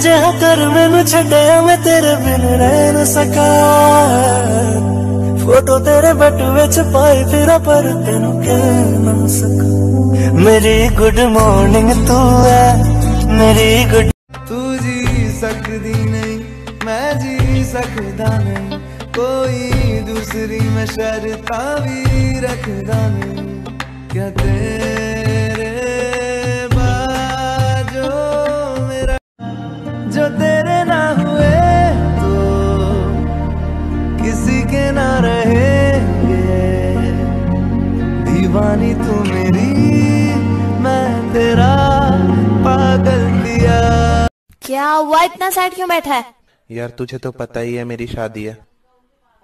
ਜਿਹਾ ਕਰ ਮੈਨੂੰ ਛੱਡਿਆ ਮੈਂ ਤੇਰੇ ਬਿਨ ਰਹਿ ਨਾ ਸਕਾਂ ਫੋਟੋ ਤੇਰੇ ਬਟੂਏ ਚ ਪਾਈ ਫਿਰਾਂ ਪਰ ਤੈਨੂੰ ਕਹਿ ਨਾ ਸਕਾਂ ਮੇਰੀ ਗੁੱਡ ਮਾਰਨਿੰਗ ਤੂੰ ਹੈ ਮੇਰੀ ਗੁੱਡ ਤੂੰ ਜੀ ਸਕਦੀ ਨਹੀਂ ਮੈਂ ਜੀ ਸਕਦਾ ਨਹੀਂ ਕੋਈ ਦੂਸਰੀ ਮੈਂ ਸ਼ਰਤਾਂ ਵੀ ਰੱਖਦਾ ਨਹੀਂ क्या तेरे क्या हुआ इतना साइड क्यों बैठा है? यार तुझे तो पता ही है मेरी शादी है।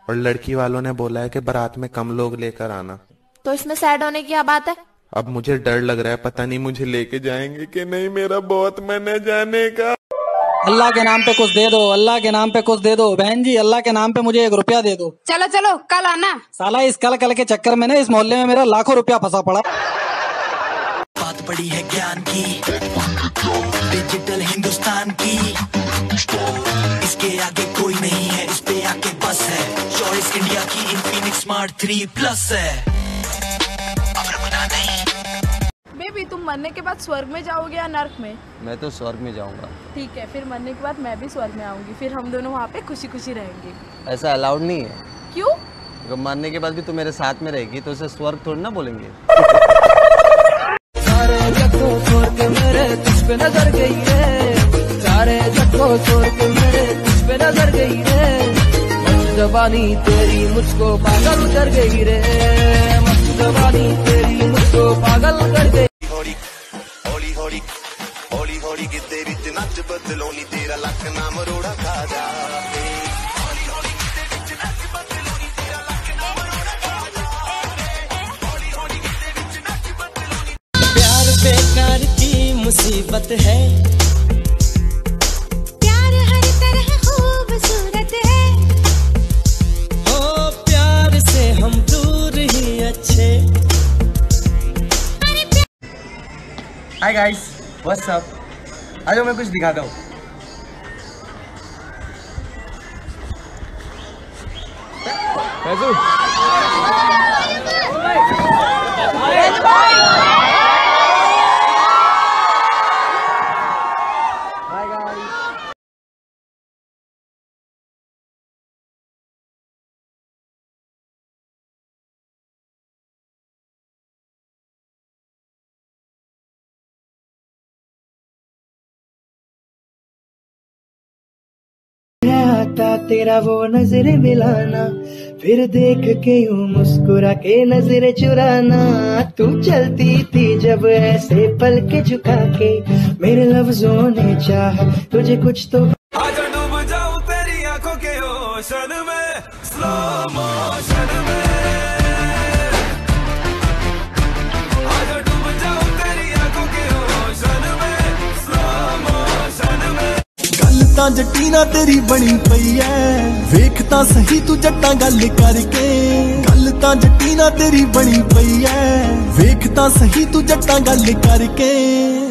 और लड़की वालों ने बोला है कि बारात में कम लोग लेकर आना। तो इसमें सैड होने की क्या बात है? अब मुझे डर लग रहा है पता नहीं मुझे लेके जाएँगे कि नहीं मेरा बहुत मन है जाने का। अल्लाह के नाम पे कुछ दे दो अल्लाह के नाम पे कुछ दे दो। बहन जी अल्लाह के नाम पे मुझे एक रुपया दे दो। चलो चलो कल आना। साला इस कल कल के चक्कर में ना इस मोहल्ले में मेरा लाखों रुपया फंसा पड़ा। बड़ी है ज्ञान की। डिजिटल हिंदुस्तान की। इसके आगे कोई नहीं है इस पे आके बस है। चॉइस इंडिया की इन्फिनिक्स स्मार्ट थ्री प्लस है। बेबी तुम मरने के बाद स्वर्ग में जाओगे या नर्क में? मैं तो स्वर्ग में जाऊँगा। ठीक है फिर मरने के बाद मैं भी स्वर्ग में आऊँगी। फिर हम दोनों वहाँ पे खुशी खुशी रहेंगे। ऐसा अलाउड नहीं है। क्यों? अगर मरने के बाद भी तू मेरे साथ में रहेगी तो उसे स्वर्ग थोड़ी ना बोलेंगे। सारे जग छोड़ के मेरे तुझ पे नज़र गई है सारे जग छोड़ के मेरे तुझ पे नज़र गई है मस्त जवानी तेरी मुझको पागल कर गई रे। मस्त जवानी तेरी मुझको पागल कर गई। होली होली होली होली की तेरी नच बदलोनी, तेरा लक नाम रोड़ा खा जा मुसीबत है। प्यार हर तरह खूबसूरत है। हो प्यार से हम दूर ही अच्छे। हाय गाइस व्हाट्स अप आज मैं कुछ दिखाता हूँ। आता तेरा वो नजरे मिलाना। फिर देख के यूँ मुस्कुरा के नज़र चुराना। तू चलती थी जब ऐसे पल के झुका के। मेरे लफ्जों ने चाह तुझे कुछ तो आजा डूब जाऊँ तेरी आँखों के ओशन में। स्लो मोशन में। ਤਾਂ ਜੱਟੀਨਾ ਤੇਰੀ ਬਣੀ ਪਈ ਐ। ਵੇਖ ਤਾਂ ਸਹੀ ਤੂੰ ਜੱਟਾਂ ਗੱਲ ਕਰਕੇ। ਗੱਲ ਤਾਂ ਜੱਟੀਨਾ ਤੇਰੀ ਬਣੀ ਪਈ ਐ। ਵੇਖ ਤਾਂ ਸਹੀ ਤੂੰ ਜੱਟਾਂ ਗੱਲ ਕਰਕੇ।